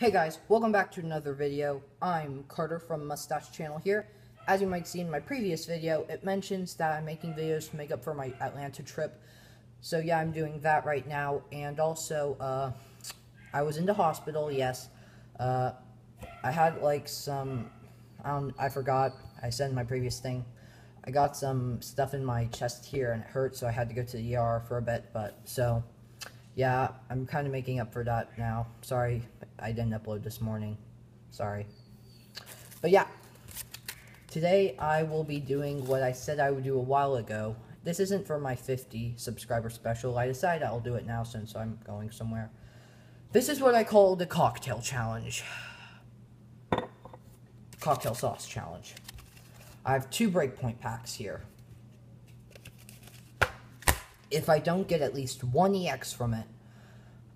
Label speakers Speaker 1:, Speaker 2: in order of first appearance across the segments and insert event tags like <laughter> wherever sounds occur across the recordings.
Speaker 1: Hey guys, welcome back to another video. I'm Carter from Mustache Channel here. As you might see in my previous video, it mentions that I'm making videos to make up for my Atlanta trip. So yeah, I'm doing that right now. And also, uh, I was in the hospital, yes. Uh, I had like some, I, don't, I forgot, I said in my previous thing, I got some stuff in my chest here and it hurt, so I had to go to the ER for a bit, but so yeah, I'm kind of making up for that now. Sorry, I didn't upload this morning. Sorry. But yeah, today I will be doing what I said I would do a while ago. This isn't for my 50 subscriber special. I decided I'll do it now since I'm going somewhere. This is what I call the cocktail challenge. Cocktail sauce challenge. I have two breakpoint packs here if I don't get at least one EX from it,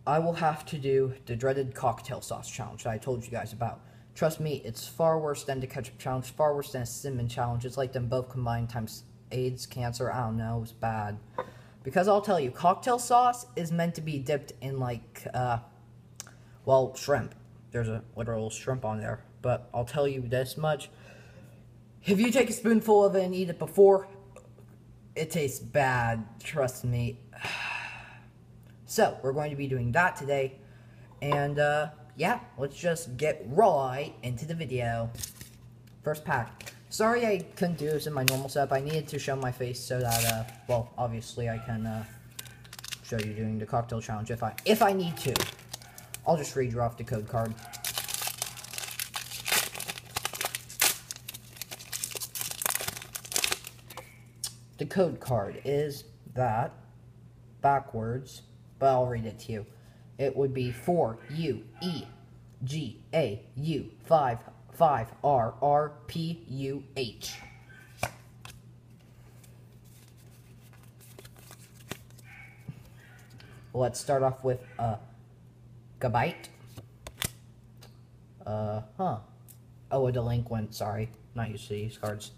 Speaker 1: I will have to do the dreaded cocktail sauce challenge that I told you guys about. Trust me, it's far worse than the ketchup challenge, far worse than a cinnamon challenge. It's like them both combined times AIDS, cancer, I don't know, it's bad. Because I'll tell you, cocktail sauce is meant to be dipped in like, uh, well, shrimp. There's a literal shrimp on there. But I'll tell you this much. If you take a spoonful of it and eat it before, it tastes bad, trust me. <sighs> So, we're going to be doing that today. And, uh, yeah, let's just get right into the video. First pack. Sorry I couldn't do this in my normal setup. I needed to show my face so that, uh, well, obviously I can, uh, show you doing the cocktail challenge if I, if I need to. I'll just read off the code card. The code card is that backwards, but I'll read it to you. It would be 4 U E G A U 5 5 R R P U H. Let's start off with a Gabite. Uh, huh. Oh, a delinquent, sorry. Not used to these cards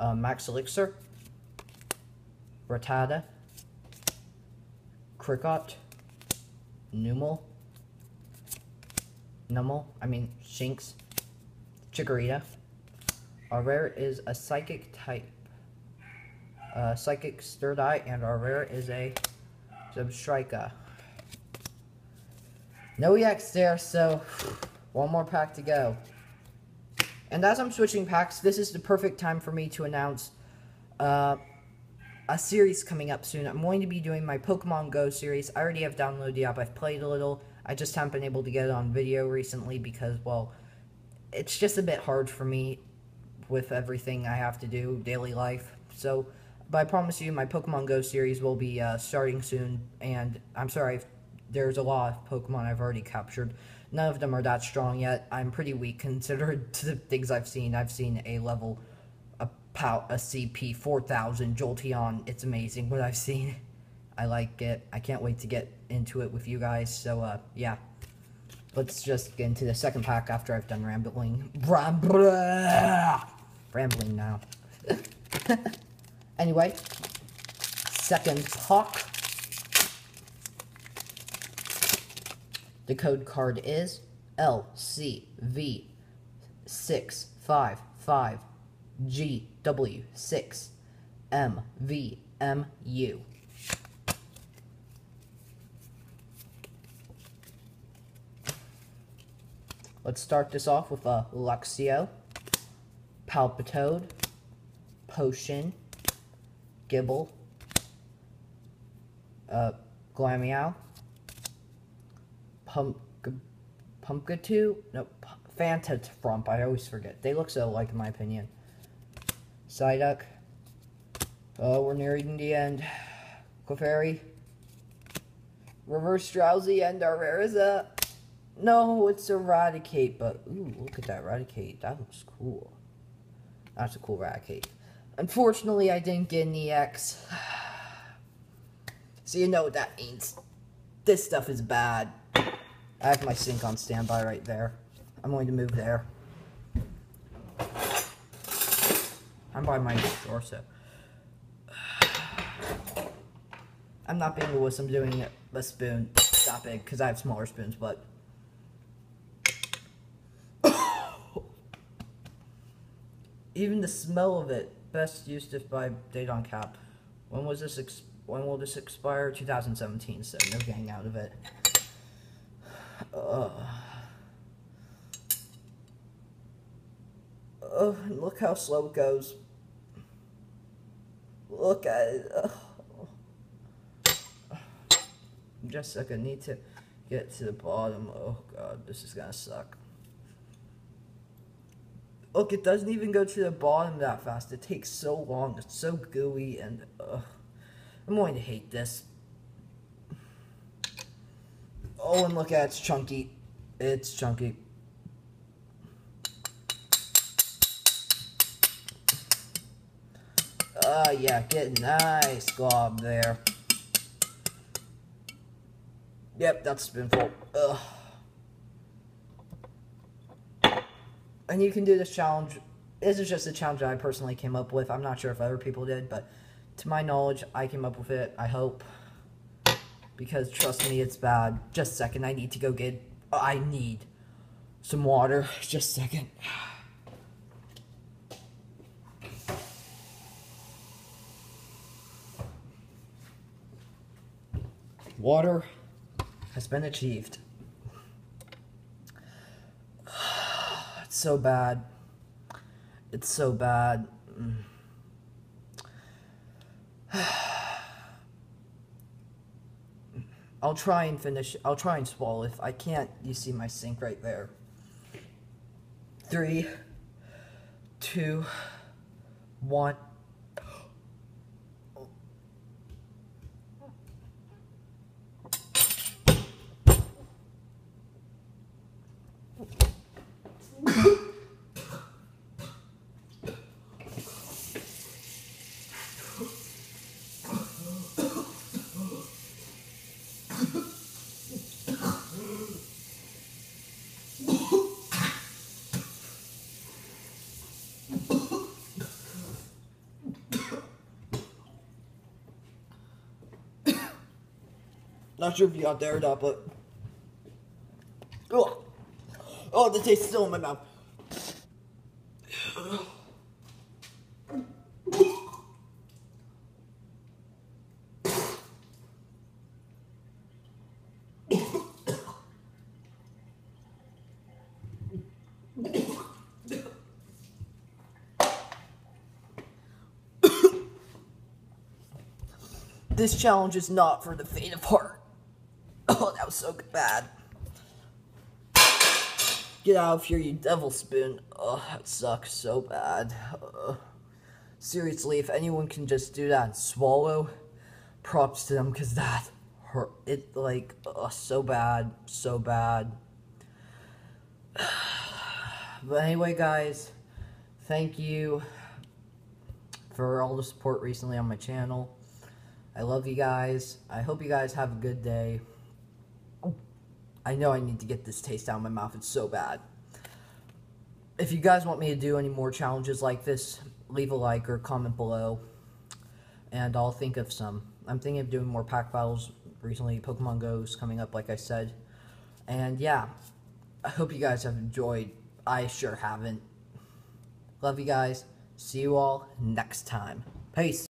Speaker 1: uh, Max Elixir, Rattata, Kricketot, Numel, Numel, I mean Shinx, Chikorita. Our rare is a Psychic type. Uh, Psychic Sturdy, and our rare is a Zebstrika. No EX there, so one more pack to go. And as I'm switching packs, this is the perfect time for me to announce uh, a series coming up soon. I'm going to be doing my Pokemon Go series. I already have downloaded the app. I've played a little. I just haven't been able to get it on video recently because, well, it's just a bit hard for me with everything I have to do, daily life. So, but I promise you, my Pokemon Go series will be uh, starting soon. And I'm sorry, if there's a lot of Pokemon I've already captured. None of them are that strong yet. I'm pretty weak considered <laughs> to the things I've seen. I've seen a level, a POW, a CP 4000 Jolteon. It's amazing what I've seen. I like it. I can't wait to get into it with you guys. So, uh, yeah. Let's just get into the second pack after I've done rambling. Rambling now. <laughs> anyway, second pack. The code card is LCV655GW6MVMU. Let's start this off with a Luxio, Palpitoad, Potion, Gible, uh, Glameow, Pump, Pumpkatu? No, Fanta Frump. I always forget. They look so alike in my opinion. Psyduck. Oh, we're nearing the end. Clefairy. Reverse Drowzee and Arreza. No, it's Eradicate, but ooh, look at that Eradicate. That looks cool. That's a cool Eradicate. Unfortunately, I didn't get an EX. <sighs> so you know what that means. This stuff is bad. I have my sink on standby right there. I'm going to move there. I'm by my door, so. <sighs> I'm not being a wuss. I'm doing a spoon stopping because I have smaller spoons, but. <coughs> Even the smell of it, best used if by date on cap. When was this? when will this expire? 2017, so no getting out of it. Uh, oh, look how slow it goes. Look at it. Ugh. Just like I need to get to the bottom. Oh god, this is gonna suck. Look, it doesn't even go to the bottom that fast. It takes so long. It's so gooey and ugh. I'm going to hate this. Oh, and look at it's chunky. It's chunky. Uh, yeah, get nice glob there. Yep, that's spoonful. Ugh. And you can do this challenge. This is just a challenge I personally came up with. I'm not sure if other people did, but to my knowledge, I came up with it. I hope. Because trust me, it's bad. Just a second, I need to go get. I need some water. <sighs> Just a second. Water has been achieved. <sighs> It's so bad. It's so bad. Mm. I'll try and finish. I'll try and swallow. If I can't, you see my sink right there. Three, two, one. Not sure if you got there or not, but. Oh, oh, the taste is still in my mouth. This challenge is not for the faint of heart. <laughs> Oh, that was so bad. Get out of here, you devil spoon. Oh, that sucks so bad. Uh, seriously, if anyone can just do that and swallow, props to them, because that hurt. It, like, so bad, so bad. <sighs> but anyway, guys, thank you for all the support recently on my channel. I love you guys. I hope you guys have a good day. I know I need to get this taste out of my mouth. It's so bad. If you guys want me to do any more challenges like this, leave a like or comment below. And I'll think of some. I'm thinking of doing more pack battles recently. Pokemon Go is coming up, like I said. And yeah, I hope you guys have enjoyed. I sure haven't. Love you guys. See you all next time. Peace.